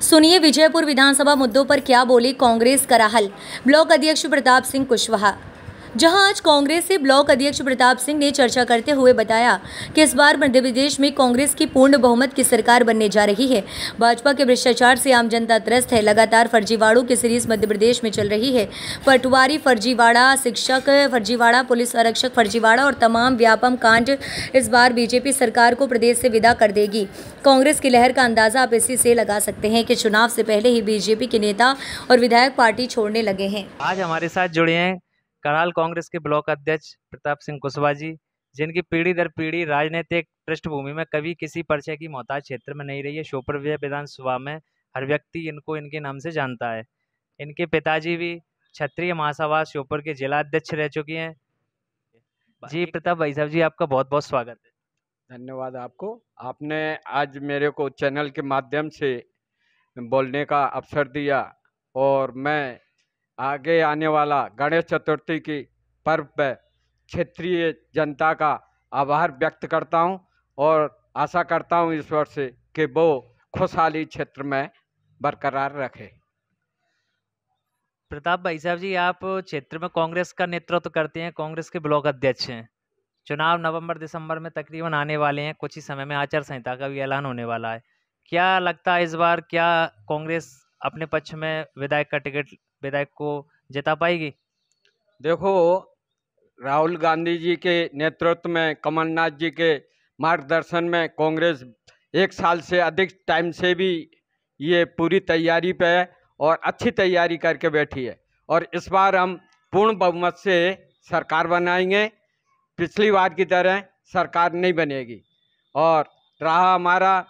सुनिए विजयपुर विधानसभा मुद्दों पर क्या बोली कांग्रेस कराहल ब्लॉक अध्यक्ष प्रताप सिंह कुशवाहा। जहाँ आज कांग्रेस से ब्लॉक अध्यक्ष प्रताप सिंह ने चर्चा करते हुए बताया कि इस बार मध्य प्रदेश में कांग्रेस की पूर्ण बहुमत की सरकार बनने जा रही है। भाजपा के भ्रष्टाचार से आम जनता त्रस्त है। लगातार फर्जीवाड़ों की सीरीज़ मध्य प्रदेश में चल रही है। पटवारी फर्जीवाड़ा, शिक्षक फर्जीवाड़ा, पुलिस आरक्षक फर्जीवाड़ा और तमाम व्यापम कांड इस बार बीजेपी सरकार को प्रदेश से विदा कर देगी। कांग्रेस की लहर का अंदाज़ा आप इसी से लगा सकते हैं कि चुनाव से पहले ही बीजेपी के नेता और विधायक पार्टी छोड़ने लगे हैं। आज हमारे साथ जुड़े हैं कराल कांग्रेस के ब्लॉक अध्यक्ष प्रताप सिंह कुशवाहा जी जिनकी पीढ़ी दर पीढ़ी राजनीतिक पृष्ठभूमि में कभी किसी परिचय की मोहताज क्षेत्र में नहीं रही है शोपर विधानसभा में हर व्यक्ति इनको इनके नाम से जानता है। इनके पिताजी भी क्षत्रिय महासभा श्योपुर के जिला अध्यक्ष रह चुकी हैं। जी प्रताप भाई साहब जी आपका बहुत बहुत स्वागत है। धन्यवाद आपको। आपने आज मेरे को चैनल के माध्यम से बोलने का अवसर दिया और मैं आगे आने वाला गणेश चतुर्थी की पर्व पर क्षेत्रीय जनता का आभार व्यक्त करता हूँ और आशा करता हूँ ईश्वर से कि वो खुशहाली क्षेत्र में बरकरार रखे। प्रताप भाई साहब जी, आप क्षेत्र में कांग्रेस का नेतृत्व करते हैं, कांग्रेस के ब्लॉक अध्यक्ष हैं। चुनाव नवंबर दिसंबर में तकरीबन आने वाले हैं, कुछ ही समय में आचार संहिता का भी ऐलान होने वाला है। क्या लगता है इस बार क्या कांग्रेस अपने पक्ष में विधायक का टिकट विधायक को जिता पाएगी? देखो, राहुल गांधी जी के नेतृत्व में, कमलनाथ जी के मार्गदर्शन में कांग्रेस एक साल से अधिक टाइम से भी ये पूरी तैयारी पे है और अच्छी तैयारी करके बैठी है। और इस बार हम पूर्ण बहुमत से सरकार बनाएँगे। पिछली बार की तरह सरकार नहीं बनेगी। और रहा हमारा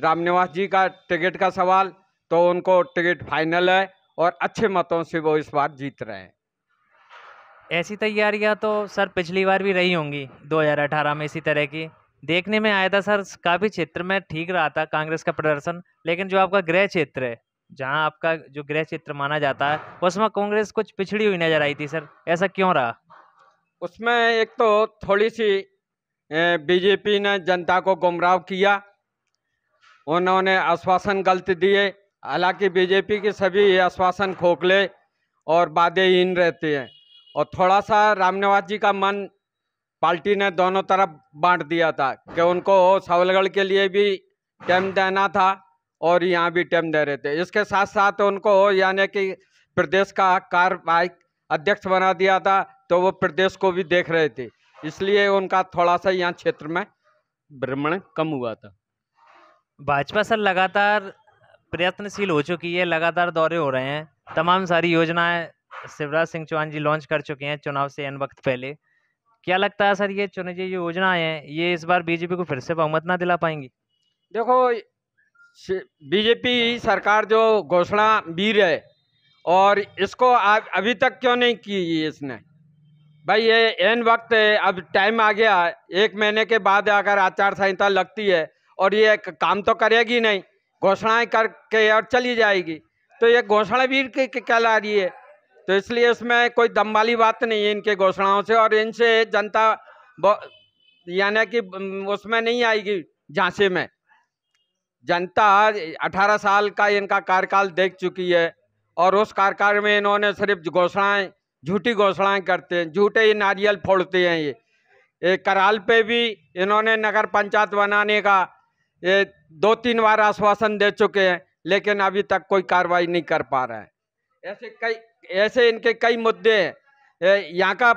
रामनिवास जी का टिकट का सवाल तो उनको टिकट फाइनल है। और अच्छे मतों से वो इस बार जीत रहे हैं। ऐसी तैयारियाँ तो सर पिछली बार भी रही होंगी 2018 में इसी तरह की। देखने में आया था सर काफ़ी क्षेत्र में ठीक रहा था कांग्रेस का प्रदर्शन लेकिन जो आपका गृह क्षेत्र है जहाँ आपका जो गृह क्षेत्र माना जाता है उसमें कांग्रेस कुछ पिछड़ी हुई नज़र आई थी सर ऐसा क्यों रहा? उसमें एक तो थोड़ी सी बीजेपी ने जनता को गुमराह किया उन्होंने आश्वासन गलत दिए हालाँकि बीजेपी के सभी आश्वासन खोखले और वादेहीन रहते हैं। और थोड़ा सा रामनिवास जी का मन पार्टी ने दोनों तरफ़ बांट दिया था कि उनको सावलगढ़ के लिए भी टाइम देना था और यहाँ भी टाइम दे रहे थे। इसके साथ साथ उनको यानी कि प्रदेश का कार्यवाहक अध्यक्ष बना दिया था तो वो प्रदेश को भी देख रहे थे। इसलिए उनका थोड़ा सा यहाँ क्षेत्र में भ्रमण कम हुआ था। भाजपा सर लगातार प्रयत्नशील हो चुकी है, लगातार दौरे हो रहे हैं। तमाम सारी योजनाएँ शिवराज सिंह चौहान जी लॉन्च कर चुके हैं चुनाव से एन वक्त पहले। क्या लगता है सर, ये चुने जो योजनाएँ हैं, ये इस बार बीजेपी को फिर से बहुमत ना दिला पाएँगी? देखो बीजेपी सरकार जो घोषणा वीर है और इसको अभी तक क्यों नहीं की इसने? भाई, ये एन वक्त अब टाइम आ गया, एक महीने के बाद अगर आचार संहिता लगती है, और ये काम तो करेगी नहीं घोषणाएँ करके और चली जाएगी। तो ये घोषणा भी कहला रही है। तो इसलिए इसमें कोई दम वाली बात नहीं है इनके घोषणाओं से और इनसे जनता यानी कि उसमें नहीं आएगी झांसे में। जनता 18 साल का इनका कार्यकाल देख चुकी है और उस कार्यकाल में इन्होंने सिर्फ़ घोषणाएँ झूठी घोषणाएँ करते हैं झूठे ही नारियल फोड़ते हैं ये, कराल पे भी इन्होंने नगर पंचायत बनाने का ये दो तीन बार आश्वासन दे चुके हैं, लेकिन अभी तक कोई कार्रवाई नहीं कर पा रहा है। ऐसे कई, ऐसे इनके कई मुद्दे हैं। यहाँ का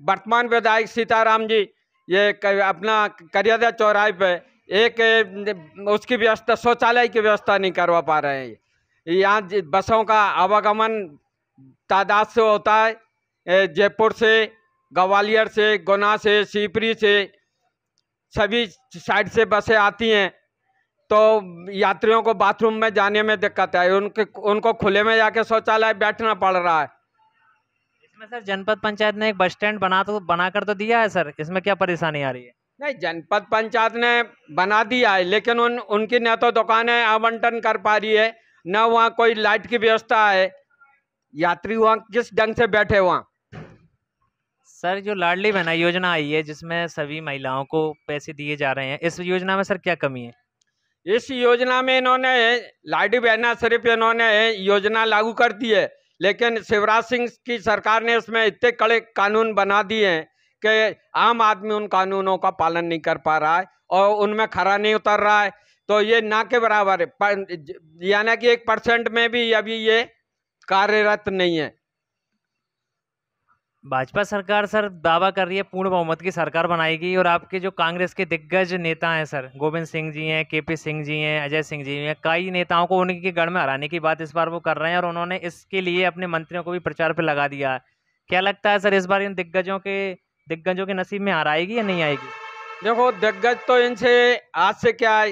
वर्तमान विधायक सीताराम जी, ये अपना करियादा चौराहे पे एक, उसकी व्यवस्था, शौचालय की व्यवस्था नहीं करवा पा रहे हैं। यहाँ बसों का आवागमन तादाद से होता है। जयपुर से, ग्वालियर से, गुना से सीपरी से, सभी साइड से बसें आती हैं। तो यात्रियों को बाथरूम में जाने में दिक्कत है। उनके उनको खुले में जाके शौचालय बैठना पड़ रहा है। इसमें सर जनपद पंचायत ने एक बस स्टैंड बना तो बनाकर तो दिया है सर? इसमें क्या परेशानी आ रही है? नहीं जनपद पंचायत ने बना दिया है लेकिन उन उनकी न तो दुकानें आवंटन कर पा रही है न वहाँ कोई लाइट की व्यवस्था है। यात्री वहाँ किस ढंग से बैठे वहाँ? सर जो लाडली बहना योजना आई है जिसमें सभी महिलाओं को पैसे दिए जा रहे हैं इस योजना में सर क्या कमी है? इस योजना में इन्होंने लाडी बहना सिर्फ़ इन्होंने योजना लागू कर दी है। लेकिन शिवराज सिंह की सरकार ने इसमें इतने कड़े कानून बना दिए हैं कि आम आदमी उन कानूनों का पालन नहीं कर पा रहा है और उनमें खरा नहीं उतर रहा है। तो ये ना के बराबर है। यानी कि एक परसेंट में भी अभी ये कार्यरत नहीं है। भाजपा सरकार, सर, दावा कर रही है, पूर्ण बहुमत की सरकार बनाएगी और आपके जो कांग्रेस के दिग्गज नेता हैं, सर, गोविंद सिंह जी हैं, केपी सिंह जी हैं, अजय सिंह जी हैं, कई नेताओं को उनके गढ़ में हराने की बात इस बार वो कर रहे हैं और उन्होंने इसके लिए अपने मंत्रियों को भी प्रचार पर लगा दिया क्या लगता है, सर, इस बार इन दिग्गजों के दिग्गजों के नसीब में हराएगी या नहीं आएगी? देखो, दिग्गज तो इनसे आज से क्या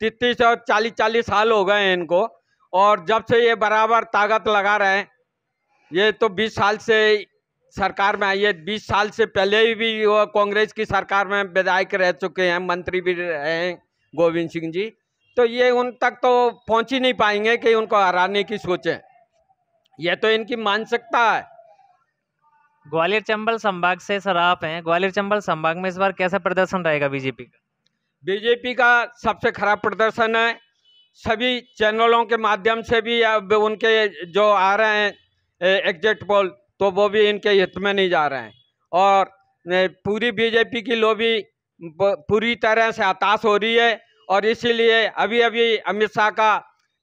तीस और चालीस चालीस साल हो गए हैं इनको और जब से ये बराबर ताकत लगा रहे हैं, ये तो बीस साल से सरकार में आई है। बीस साल से पहले ही भी वो कांग्रेस की सरकार में विधायक रह चुके हैं मंत्री भी रहे हैं गोविंद सिंह जी। तो ये उन तक तो पहुँच ही नहीं पाएँगे कि उनको हराने की सोचें। यह तो इनकी मानसिकता है। ग्वालियर चंबल संभाग से सर आप हैं। ग्वालियर चंबल संभाग में इस बार कैसा प्रदर्शन रहेगा बीजेपी का? बीजेपी का सबसे खराब प्रदर्शन है। सभी चैनलों के माध्यम से भी अब उनके जो आ रहे हैं एग्जिट पोल तो वो भी इनके हित में नहीं जा रहे हैं। और पूरी बीजेपी की लोबी पूरी तरह से हताश हो रही है और इसीलिए अभी अभी अमित शाह का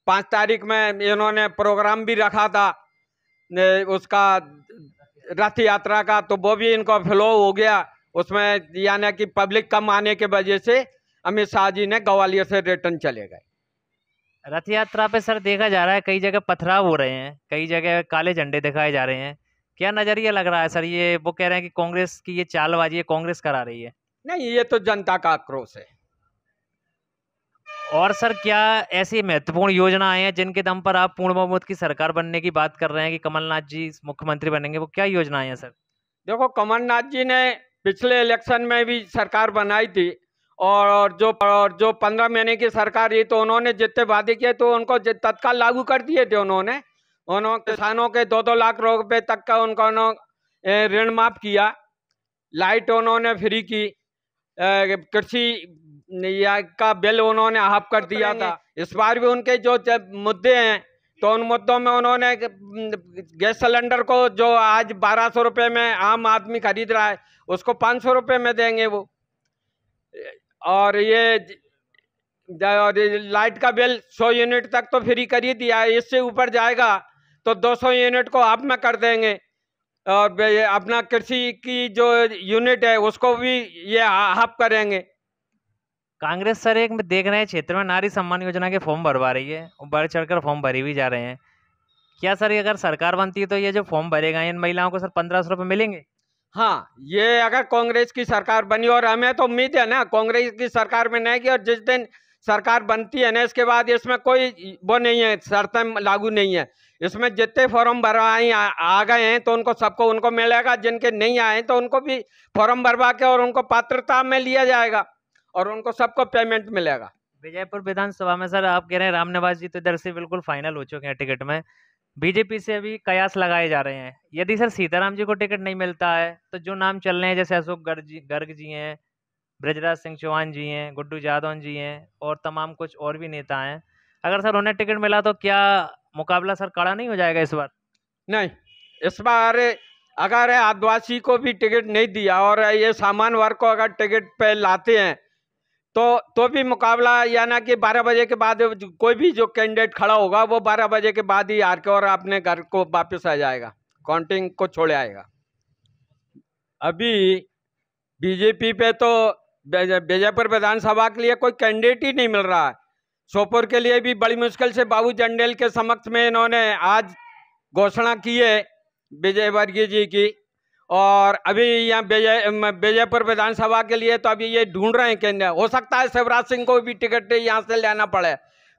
पाँच तारीख में इन्होंने प्रोग्राम भी रखा था उसका रथ यात्रा का तो वो भी इनको फ्लो हो गया। उसमें यानी कि पब्लिक कम आने के वजह से अमित शाह जी ने ग्वालियर से रिटर्न चले गए। रथ यात्रा पे सर देखा जा रहा है, कई जगह पथराव हो रहे हैं, कई जगह काले झंडे दिखाए जा रहे हैं। क्या नज़रिया लग रहा है सर? ये वो कह रहे हैं कि कांग्रेस की ये चालबाजी है कांग्रेस करा रही है। नहीं ये तो जनता का आक्रोश है। और सर क्या ऐसी महत्वपूर्ण योजनाएँ हैं जिनके दम पर आप पूर्ण बहुमत की सरकार बनने की बात कर रहे हैं कि कमलनाथ जी मुख्यमंत्री बनेंगे? वो क्या योजनाएँ हैं सर? देखो कमलनाथ जी ने पिछले इलेक्शन में भी सरकार बनाई थी और जो और जो पंद्रह महीने की सरकार रही तो उन्होंने जितने वादे किए तो उनको तत्काल लागू कर दिए थे उन्होंने। उन्होंने किसानों के दो दो लाख रुपए तक का उनको उन्होंने ऋण माफ़ किया। लाइट उन्होंने फ्री की। कृषि का बिल उन्होंने हाफ़ कर दिया था। इस बार भी उनके जो मुद्दे हैं तो उन मुद्दों में उन्होंने गैस सिलेंडर को जो आज बारह सौ रुपये में आम आदमी खरीद रहा है उसको पाँच सौ रुपये में देंगे वो। और ये और लाइट का बिल सौ यूनिट तक तो फ्री कर ही दिया है। इससे ऊपर जाएगा तो 200 यूनिट को आप में कर देंगे। और अपना कृषि की जो यूनिट है उसको भी ये हाफ़ करेंगे। कांग्रेस सर एक देख रहे हैं क्षेत्र में नारी सम्मान योजना के फॉर्म भरवा रही है और बढ़ चढ़कर फॉर्म भरे भी जा रहे हैं। क्या सर ये अगर सरकार बनती है तो ये जो फॉर्म भरेगा इन महिलाओं को सर पंद्रह सौ रुपये मिलेंगे? हाँ ये अगर कांग्रेस की सरकार बनी और हमें तो उम्मीद है ना कांग्रेस की सरकार में नहीं की और जिस दिन सरकार बनती है ना, इसके बाद इसमें कोई वो नहीं है, शर्तें लागू नहीं है। इसमें जितने फॉर्म भरवाए आ गए हैं तो उनको सबको, उनको मिलेगा, जिनके नहीं आए तो उनको भी फॉर्म भरवा के और उनको पात्रता में लिया जाएगा और उनको सबको पेमेंट मिलेगा। विजयपुर विधानसभा में सर, आप कह रहे हैं रामनिवास जी तो इधर से बिल्कुल फाइनल हो चुके हैं टिकट में। बीजेपी से अभी कयास लगाए जा रहे हैं। यदि सर सीताराम जी को टिकट नहीं मिलता है तो जो नाम चल रहे हैं, जैसे अशोक गर्ग जी गर्ग जी हैं ब्रजराज सिंह चौहान जी हैं, गुड्डू जादौन जी हैं और तमाम कुछ और भी नेता हैं। अगर सर उन्हें टिकट मिला तो क्या मुकाबला सर कड़ा नहीं हो जाएगा इस बार? नहीं, इस बार अगर आदिवासी को भी टिकट नहीं दिया और ये सामान वर्ग को अगर टिकट पे लाते हैं तो तो भी मुकाबला या ना कि 12 बजे के बाद कोई भी जो कैंडिडेट खड़ा होगा, वो 12 बजे के बाद ही आर के और अपने घर को वापस आ जाएगा, काउंटिंग को छोड़ आएगा। अभी बीजेपी पे तो बीजेपुर विधानसभा के लिए कोई कैंडिडेट ही नहीं मिल रहा है। सोपुर के लिए भी बड़ी मुश्किल से बाबू चंडेल के समक्ष में इन्होंने आज घोषणा की है विजय वर्गीय जी की। और अभी यहाँ विजय विजयपुर विधानसभा के लिए तो अभी ये ढूंढ रहे हैं केंद्र हो सकता है शिवराज सिंह को भी टिकट यहाँ से लेना पड़े।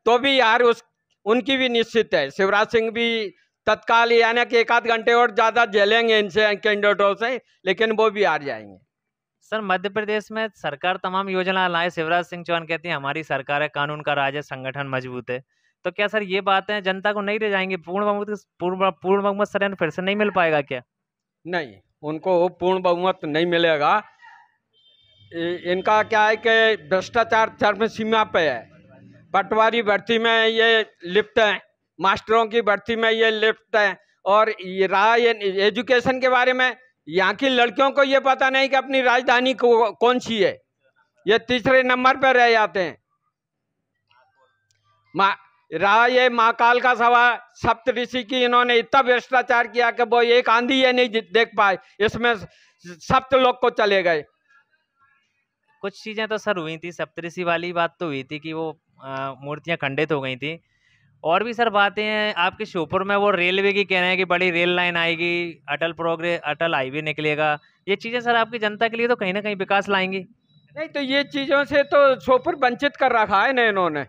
तो भी यार उस, उनकी भी निश्चित है। शिवराज सिंह भी तत्काल यानी कि एक आध घंटे और ज़्यादा झेलेंगे इनसे कैंडिडेटों से, लेकिन वो भी हार जाएँगे। सर, मध्य प्रदेश में सरकार तमाम योजना लाए। शिवराज सिंह चौहान कहते हैं, हमारी सरकार है, कानून का राज है, संगठन मज़बूत है। तो क्या सर ये बातें जनता को नहीं रह जाएँगी? पूर्ण बहुमत पूर्ण पूर्ण बहुमत सर फिर से नहीं मिल पाएगा क्या? नहीं, उनको पूर्ण बहुमत नहीं मिलेगा। इनका क्या है कि भ्रष्टाचार चरम सीमा पे है। पटवारी भर्ती में ये लिप्त हैं, मास्टरों की भर्ती में ये लिप्त हैं। और ये रहा ये एजुकेशन के बारे में यहाँ की लड़कियों को ये पता नहीं कि अपनी राजधानी कौन सी है। ये तीसरे नंबर पर रह जाते हैं। मा, रहा ये महाकाल का सवा सप्त ऋषि की इन्होंने इतना भ्रष्टाचार किया कि वो एक आंधी ये नहीं देख पाए। इसमें सप्त लोग को चले गए। कुछ चीज़ें तो सर हुई थी सप्तऋषि वाली बात तो हुई थी कि वो मूर्तियाँ खंडित हो गई थी। और भी सर बातें हैं, आपके श्योपुर में वो रेलवे की कह रहे हैं कि बड़ी रेल लाइन आएगी, अटल प्रोग्रेस अटल हाईवे निकलेगा, ये चीज़ें सर आपकी जनता के लिए तो कहीं ना कहीं विकास लाएँगी। नहीं तो ये चीज़ों से तो श्योपुर वंचित कर रखा है ना इन्होंने।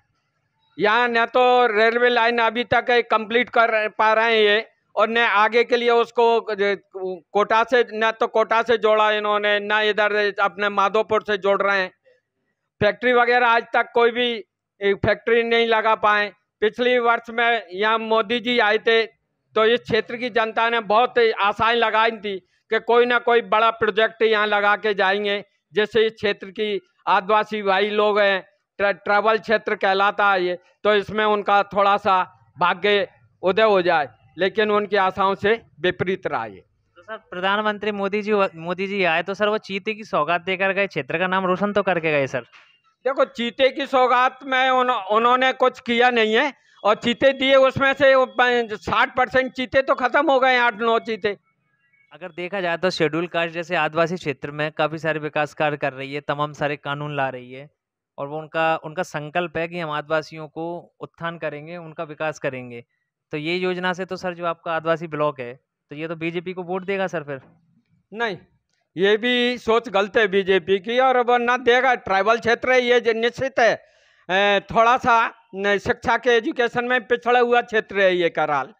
यहाँ न तो रेलवे लाइन अभी तक कंप्लीट कर पा रहे हैं ये, और न आगे के लिए उसको कोटा से, न तो कोटा से जोड़ा इन्होंने, न इधर अपने माधोपुर से जोड़ रहे हैं। फैक्ट्री वगैरह आज तक कोई भी फैक्ट्री नहीं लगा पाए। पिछली वर्ष में यहाँ मोदी जी आए थे तो इस क्षेत्र की जनता ने बहुत आशाएँ लगाई थी कि कोई ना कोई बड़ा प्रोजेक्ट यहाँ लगा के जाएँगे जैसे इस क्षेत्र की आदिवासी भाई लोग हैं ट्रैवल क्षेत्र कहलाता है ये तो इसमें उनका थोड़ा सा भाग्य उदय हो जाए, लेकिन उनकी आशाओं से विपरीत रहा ये। तो सर, प्रधानमंत्री मोदी जी मोदी जी आए तो सर वो चीते की सौगात देकर गए, क्षेत्र का नाम रोशन तो करके गए, सर। देखो चीते की सौगात में उन, उन्होंने कुछ किया नहीं है और चीते दिए उसमें से साठ परसेंट चीते तो खत्म हो गए आठ नौ चीते। अगर देखा जाए तो शेड्यूल कास्ट जैसे आदिवासी क्षेत्र में काफ़ी सारे विकास कार्य कर रही है तमाम सारे कानून ला रही है और वो उनका उनका संकल्प है कि हम आदिवासियों को उत्थान करेंगे उनका विकास करेंगे। तो ये योजना से तो सर जो आपका आदिवासी ब्लॉक है तो ये तो बीजेपी को वोट देगा सर फिर? नहीं। ये भी सोच गलत है बीजेपी की, और अब ना देगा ट्राइबल क्षेत्र है, ये निश्चित है थोड़ा सा शिक्षा के एजुकेशन में पिछड़ा हुआ क्षेत्र है ये कराल।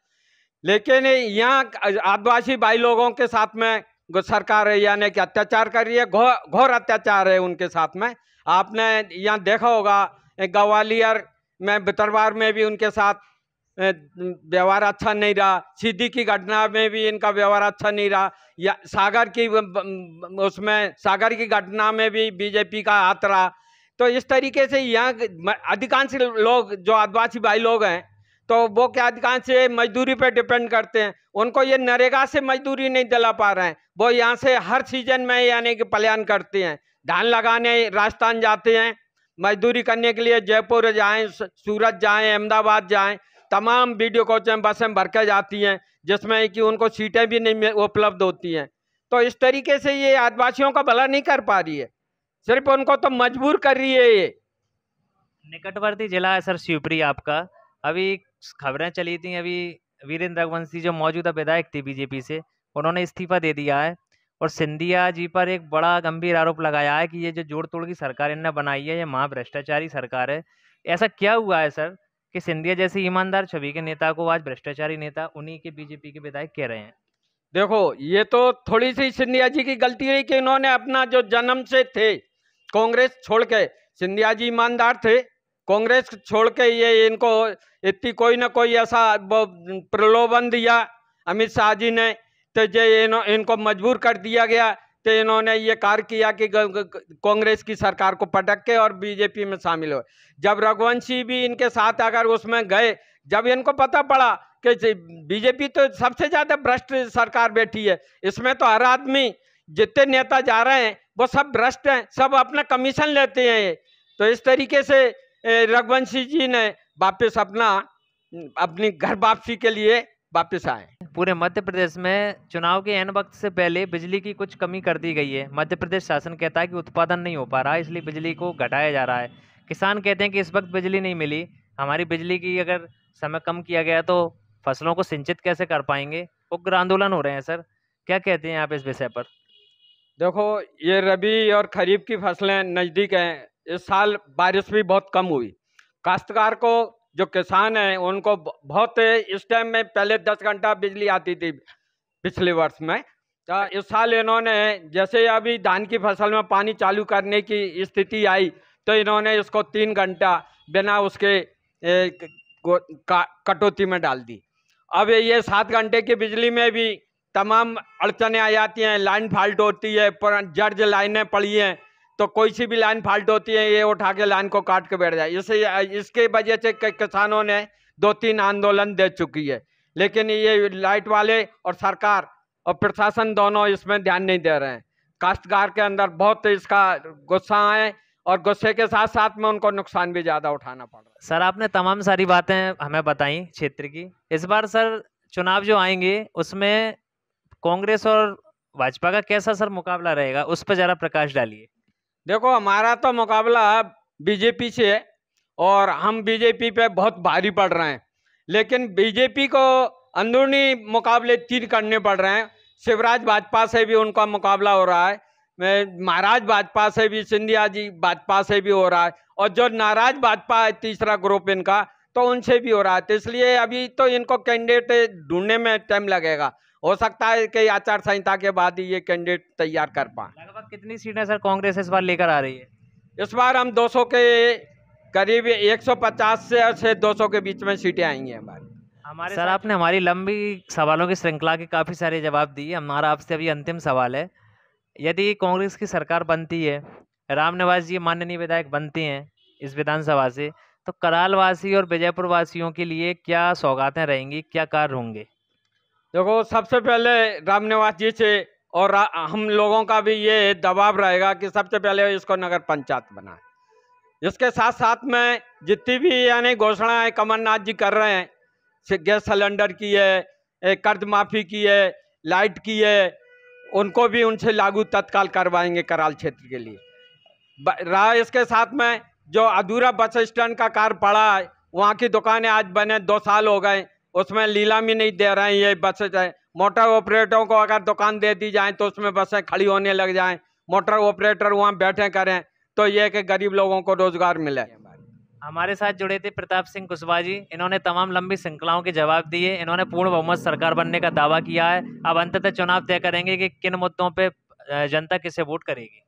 लेकिन यहाँ आदिवासी भाई लोगों के साथ में सरकार यानी कि अत्याचार कर रही है घोर अत्याचार है उनके साथ में। आपने यहाँ देखा होगा ग्वालियर में, बितरवार में भी उनके साथ व्यवहार अच्छा नहीं रहा। सीधी की घटना में भी इनका व्यवहार अच्छा नहीं रहा। या सागर की उसमें, सागर की घटना में भी बीजेपी का हाथ रहा। तो इस तरीके से यहाँ अधिकांश लोग, जो आदिवासी भाई लोग हैं तो वो क्या अधिकांश मजदूरी पे डिपेंड करते हैं। उनको ये नरेगा से मजदूरी नहीं दिला पा रहे हैं। वो यहाँ से हर सीज़न में यानी कि पलायन करते हैं। धान लगाने राजस्थान जाते हैं। मजदूरी करने के लिए जयपुर जाएँ सूरत जाएँ, अहमदाबाद जाएँ। तमाम वीडियो कोचें बसें भर के जाती हैं, जिसमें कि उनको सीटें भी नहीं उपलब्ध होती हैं। तो इस तरीके से ये आदिवासियों का भला नहीं कर पा रही है। सिर्फ़ उनको तो मजबूर कर रही है ये। निकटवर्ती जिला है सर शिवपुरी आपका। अभी खबरें चली थी, अभी वीरेंद्र रघुवंशी जो मौजूदा विधायक थी बीजेपी से, उन्होंने इस्तीफा दे दिया है। और सिंधिया जी पर एक बड़ा गंभीर आरोप लगाया है कि ये जो जोड़ तोड़ की सरकार इन्होंने बनाई है, ये महाभ्रष्टाचारी सरकार है। ऐसा क्या हुआ है सर? कि सिंधिया जैसे ईमानदार छवि के नेता को आज भ्रष्टाचारी नेता उन्हीं के बीजेपी के विधायक कह रहे हैं। देखो ये तो थोड़ी सी सिंधिया जी की गलती है कि इन्होंने अपना जो जन्म से थे कांग्रेस छोड़ के सिंधिया जी ईमानदार थे कांग्रेस छोड़ के ये इनको इतनी कोई ना कोई ऐसा प्रलोभन दिया अमित शाह जी ने तो ये इनो, इनको मजबूर कर दिया गया। तो इन्होंने ये कार्य किया कि कांग्रेस की सरकार को पटक के और बीजेपी में शामिल हो। जब रघुवंशी भी इनके साथ अगर उसमें गए, जब इनको पता पड़ा कि बीजेपी तो सबसे ज़्यादा भ्रष्ट सरकार बैठी है, इसमें तो हर आदमी जितने नेता जा रहे हैं, वो सब भ्रष्ट हैं, सब अपना कमीशन लेते हैं तो इस तरीके से रघुवंशी जी ने वापस अपना, अपनी घर वापसी के लिए वापस आए। पूरे मध्य प्रदेश में चुनाव के एन वक्त से पहले बिजली की कुछ कमी कर दी गई है। मध्य प्रदेश शासन कहता है कि उत्पादन नहीं हो पा रहा है इसलिए बिजली को घटाया जा रहा है। किसान कहते हैं कि इस वक्त बिजली नहीं मिली। हमारी बिजली की अगर समय कम किया गया तो फ़सलों को सिंचित कैसे कर पाएँगे? उग्र आंदोलन हो रहे हैं सर। क्या कहते हैं आप इस विषय पर? देखो ये रबी और खरीफ की फ़सलें नज़दीक हैं। इस साल बारिश भी बहुत कम हुई। काश्तकार को जो किसान हैं, उनको बहुत इस टाइम में पहले दस घंटा बिजली आती थी पिछले वर्ष में। तो इस साल इन्होंने, जैसे अभी धान की फ़सल में पानी चालू करने की स्थिति आई तो इन्होंने इसको तीन घंटा बिना उसके कटौती में डाल दी। अब ये सात घंटे की बिजली में भी तमाम अड़चने आ जाती हैं, लाइन फाल्ट होती है जर्ज लाइनें पड़ी हैं तो कोई सी भी लाइन फाल्ट होती है, ये उठा के लाइन को काट के बैठ जाए। इसे, इसके वजह से किसानों ने दो तीन आंदोलन दे चुकी है। लेकिन ये लाइट वाले और सरकार और प्रशासन दोनों इसमें ध्यान नहीं दे रहे हैं। काश्तकार के अंदर बहुत इसका गुस्सा है और गुस्से के साथ साथ में उनको नुकसान भी ज़्यादा उठाना पड़ रहा है। सर, आपने तमाम सारी बातें हमें बताई क्षेत्र की। इस बार सर, चुनाव जो आएँगे, उसमें कांग्रेस और भाजपा का कैसा सर मुकाबला रहेगा? उस पर ज़रा प्रकाश डालिए। देखो, हमारा तो मुकाबला बीजेपी से है और हम बीजेपी पे बहुत भारी पड़ रहे हैं। लेकिन बीजेपी को अंदरूनी मुकाबले तीन करने पड़ रहे हैं। शिवराज भाजपा से भी उनका मुकाबला हो रहा है। महाराज भाजपा से भी, सिंधिया जी भाजपा से भी हो रहा है। और जो नाराज़ भाजपा है तीसरा ग्रुप इनका तो उनसे भी हो रहा है। तो इसलिए अभी तो इनको कैंडिडेट ढूँढने में टाइम लगेगा। हो सकता है कि आचार संहिता के बाद ही ये कैंडिडेट तैयार कर पाए। लगभग कितनी सीटें सर कांग्रेस इस बार लेकर आ रही है? इस बार हम 200 के करीब 150 से से 200 के बीच में सीटें आएँगी हमारी। हमारे सर आपने हमारी लंबी सवालों की श्रृंखला के काफ़ी सारे जवाब दिए। हमारा आपसे अभी अंतिम सवाल है। यदि कांग्रेस की सरकार बनती है राम निवास जी माननीय विधायक बनते हैं इस विधानसभा से तो कराल वासी और विजयपुर वासियों के लिए क्या सौगातें रहेंगी क्या कार्य होंगे? देखो, सबसे पहले राम निवास जी से और हम लोगों का भी ये दबाव रहेगा कि सबसे पहले इसको नगर पंचायत बनाए। इसके साथ साथ में जितनी भी यानी घोषणाएँ कमलनाथ जी कर रहे हैं गैस सिलेंडर की है कर्ज माफ़ी की है, लाइट की है, उनको भी उनसे लागू तत्काल करवाएँगे कराल क्षेत्र के लिए। रहा इसके साथ में जो अधूरा बस स्टैंड का कार्य पड़ा है, वहाँ की दुकानें आज बने दो साल हो गए उसमें लीलामी नहीं दे रहे हैं, ये बसें मोटर ऑपरेटरों को अगर दुकान दे दी जाए तो उसमें बसें खड़ी होने लग जाएँ। मोटर ऑपरेटर वहाँ बैठे करें तो ये कि गरीब लोगों को रोज़गार मिले। हमारे साथ जुड़े थे प्रताप सिंह कुशवाहा जी। इन्होंने तमाम लंबी श्रृंखलाओं के जवाब दिए। इन्होंने पूर्ण बहुमत सरकार बनने का दावा किया है। अब अंततः चुनाव तय करेंगे कि किन मुद्दों पर जनता किसे वोट करेगी।